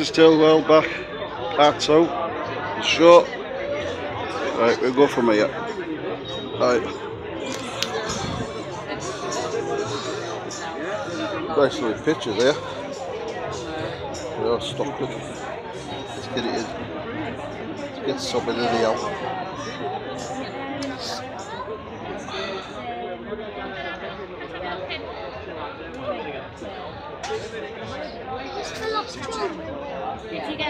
his tail well back, out, the short. Right, we'll go from here. Right. Nice little picture there. We are stopped it. Let's get it in. Let's get something in the out.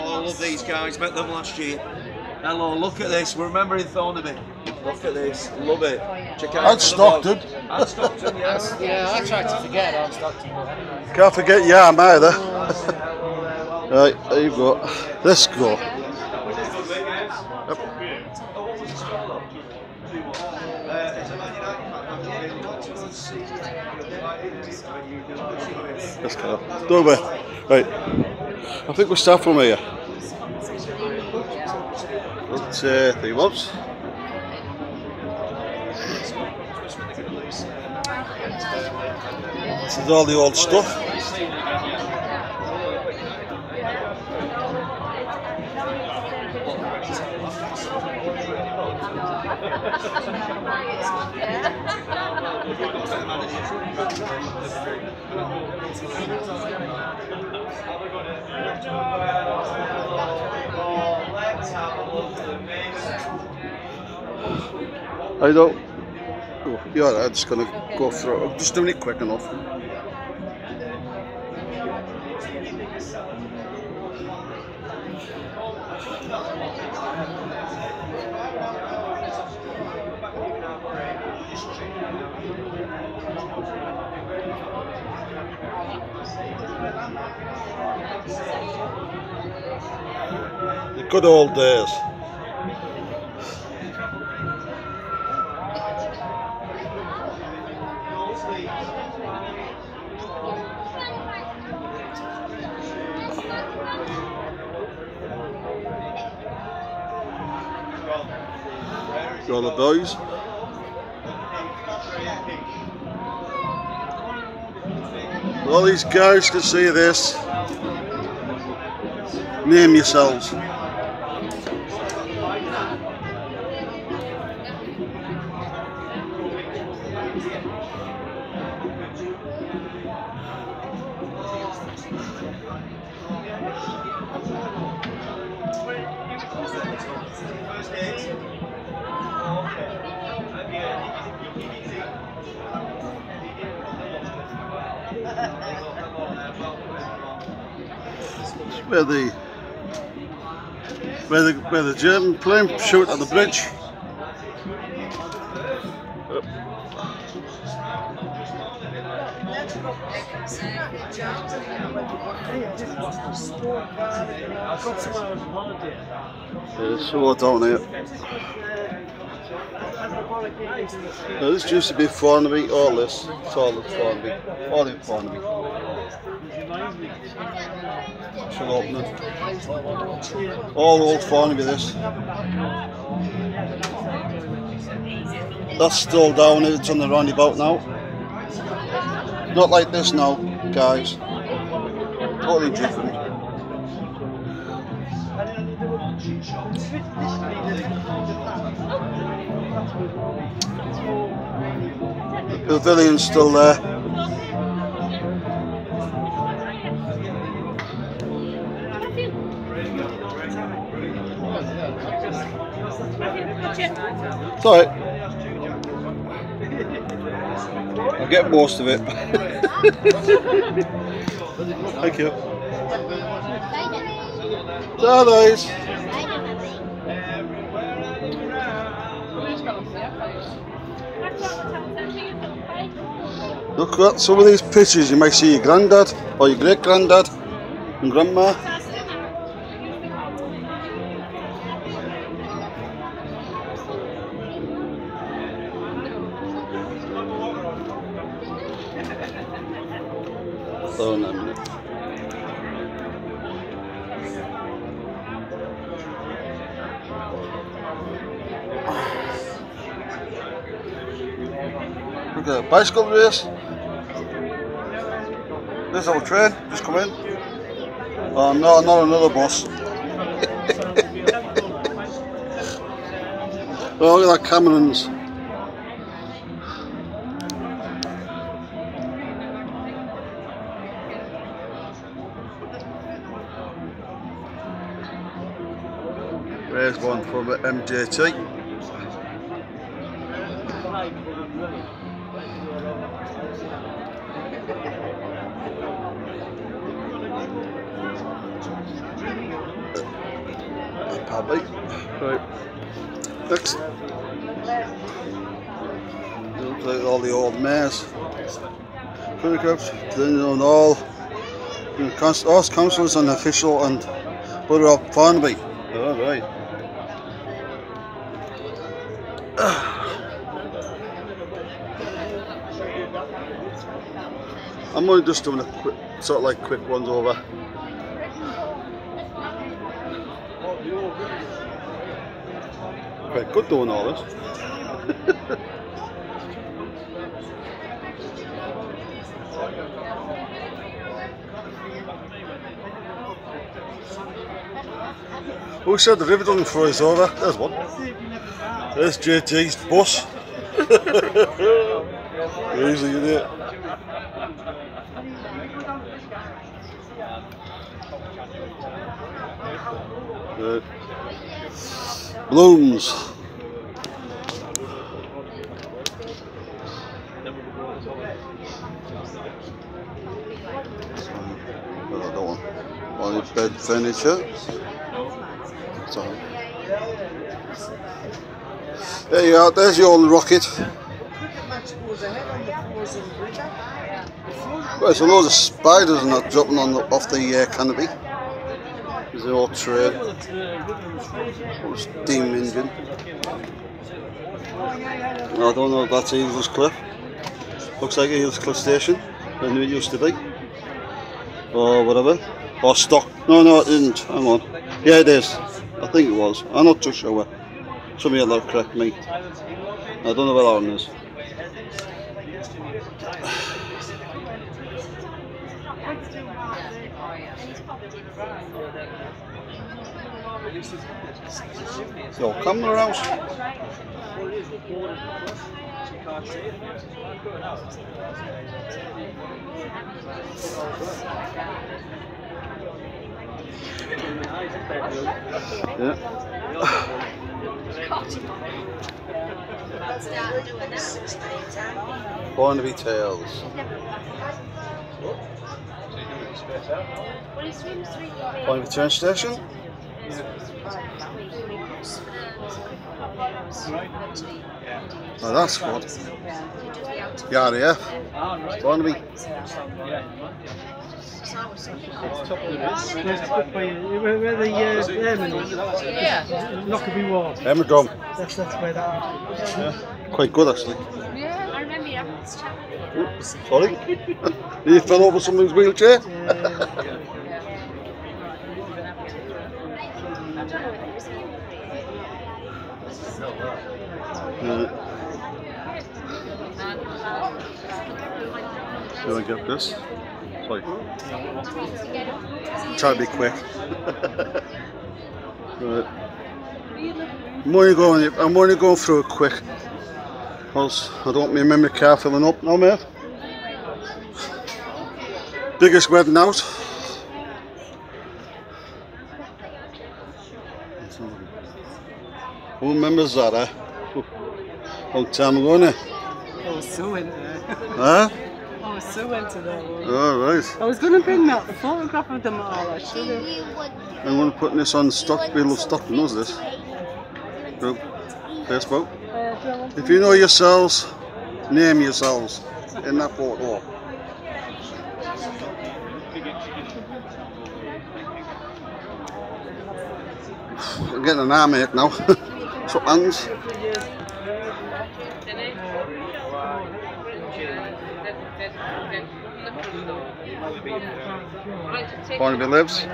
Oh, of these guys. Met them last year. Hello, look at this. We're remembering Thornaby. Look at this. Love it. Check out And Stockton. And Stockton, yes. Yeah, I tried to forget I'm Stockton. but- Can't forget Yarm either. right, there you go. Let's go. Yep. Let's go. Don't worry. Right. I think we'll start from here. Let's uh, three months. This is all the old stuff. I don't. Oh, yeah, I'm just gonna go through. I'm just doing it quick enough. Good old days. Got the boys. All these guys can see this. Name yourselves. Where the where the where the German plane shoot at the bridge. There's so down here. Now this used to be Thornaby, all this, it's all in Thornaby, all in Thornaby. Shall open it. All old Thornaby this. That's still down here, it's on the roundabout now. Not like this now, guys. Totally different. The pavilion's still there. It's alright. I'll get most of it. Thank you. Ta guys. Look at some of these pictures. You might see your granddad or your great granddad and grandma. Look at that bicycle race. There's our train, just come in. Oh no, not another bus. oh, look at that Cameron's. There's one from MJT. Probably. Right. Next. Looks like all the old mares. Crickets, then you know all the cons- all councillors and official and put it up Thornaby. Alright. I'm only just doing a quick, sort of like quick ones over. Quite good doing all this. Who said the river doesn't freeze over? There's one. There's JT's bus. Easy, isn't? Right. Blooms. Don't want only bed furniture. So there you are. There's your rocket. Well, there's a load of spiders that dropping on the, off the uh, canopy. There's the old. Oh, steam engine. I don't know if that's Eaglescliffe. Looks like Eaglescliffe Station, where it used to be. Oh, or whatever. Or oh, Stock. No, no, it isn't. Hang on. Yeah, it is. I think it was. I'm not too sure. Somebody will correct me. I don't know where that one is. So, camera house. Yeah. Barnaby Tales. Barnaby train station. Oh, that's good. Yeah, yeah. Barnaby. Where, where the uh, airmen. Yeah. Lockerbie Wall. Emmerdrum. That's, that's where that is. Yeah. Quite good actually. Yeah, I remember you having this chat. Sorry? you fell over someone's wheelchair? Do I get this? Sorry. Try to be quick. right. I'm only going. I'm only going through it quick, because I don't want my card filling up now, mate. Biggest wedding out. Who remembers that, eh? Long time ago, innit? I was so into that. Huh? I was so into that one. Oh, right. I was going to bring that photograph of them all, I should have. I'm going to put this on stock. People of stock knows this. Group. Facebook. If you know yourselves, name yourselves in that photo. I'm getting an arm ache now. so hands. Barnaby lives.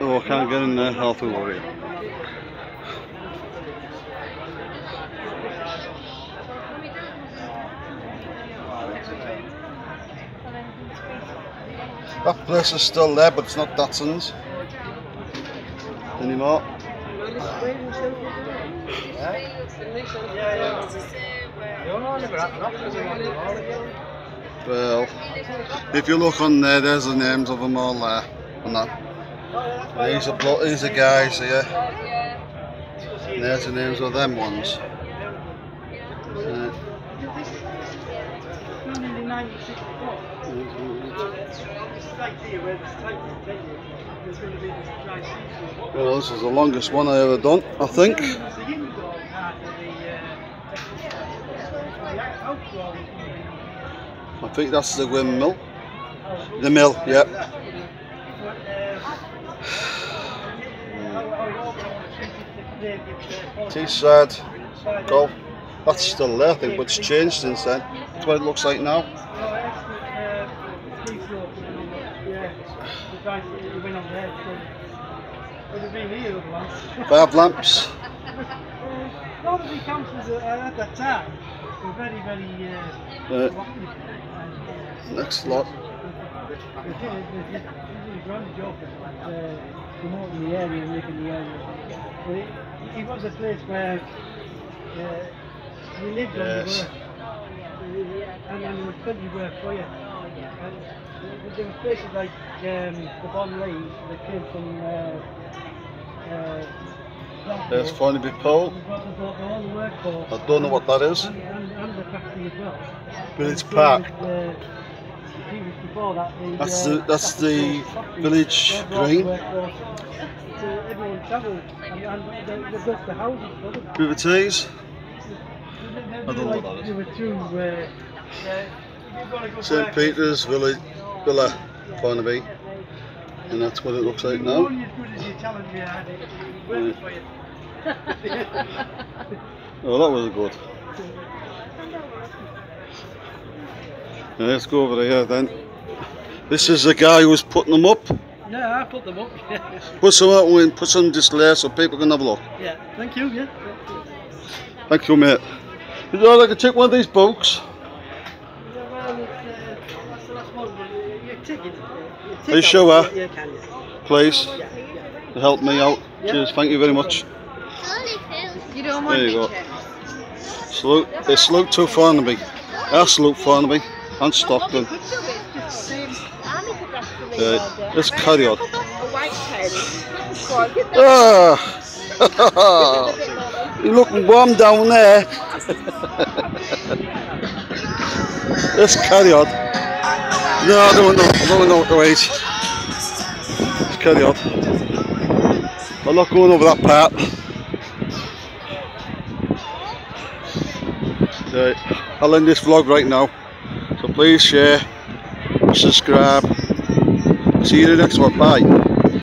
Oh, I can't get in there. Healthy warrior. That place is still there, but it's not Datsun's anymore. Well, if you look on there, there's the names of them all there. And that. These are these are guys here. And there's the names of them ones. Well, this is the longest one I ever done, I think. I think that's the windmill. The mill, yep. Teesside golf. That's still there, I think, but it's changed since then. That's what it looks like now. Five lamps. All of the councils uh, at that time were very, very uh, Uh, next lot. they did a- they a grand job at uh, promoting the area and making the area. But it, it was a place where uh, we lived Yes. on the work. And then there was plenty of work for you. And there- there were places like um, the Bon Lee that came from uh, uh, There's Glasgow. Thornaby Pole. We brought, we brought all the work for I don't know what that is. and, and, and the factory as well. Village Park. the uh, the that, That's uh, the- that's the village green. workforce. So everyone travelled and, and they, they built the houses for them. River Tees. I don't know what that is. There were two where you've got to go St. Peter's Village Villa Thornaby. And that's what it looks like now. only as good as your talent behind it. It's working for you. Oh, that was good. Yeah, let's go over here then. This is the guy who was putting them up. Yeah, I put them up. Put some out and put some display so people can have a look. yeah, thank you. Yeah. Thank you, mate. Would you like to take one of these books? Yeah, well, it's, that's the last one. but you- you take it, you take Are you sure? Yeah, can. Please, Yeah, yeah. to help me out. Yeah. Cheers, thank you very much. You don't There you me, go. Chip? Salute, uh, salute to Thornaby. Our salute Thornaby and Stockton. Could do it, just the same. Uh, let's carry on. A white tail. Go on, get that. Ah, you're looking warm down there. Let's carry on. No, I don't know. I don't what to wait. Let's carry on. I'm not going over that part. Right, I'll end this vlog right now. So please share, subscribe. See you in the next one. Bye.